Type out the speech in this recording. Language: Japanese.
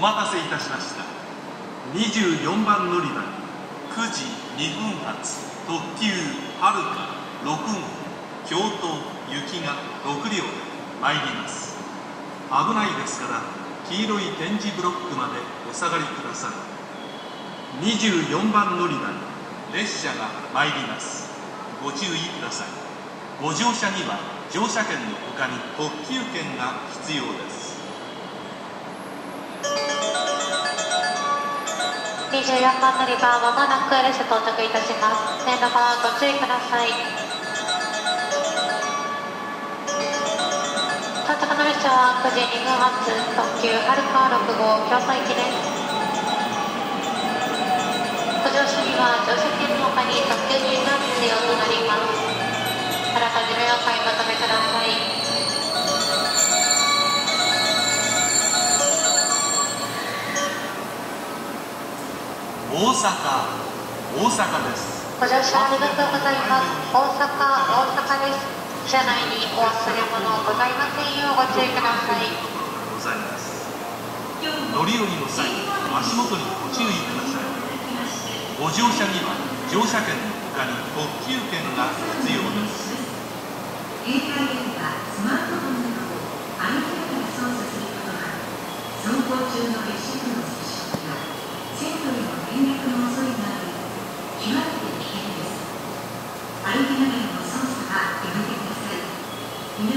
お待たせいたしました。24番乗り場に9時2分発特急はるか6号京都行きが6両で参ります。危ないですから黄色い点字ブロックまでお下がりください。24番乗り場に列車が参ります。ご注意ください。ご乗車には乗車券の他に特急券が必要です。24番乗り場まもなく列車到着いたします。線路側ご注意ください。到着の列車は9時2分発特急はるか6号京都行きです。ご乗車には乗車券の他に大阪大阪ですご乗車ありがとうございます。大阪、大阪です。車内にお忘れ物ございませんようご注意ください。ございます乗り降りの際足元にご注意くださいご乗車には乗車券の他に特急券が必要です携帯電話、スマートフォンなどを歩きながら操作することが走行中の Ini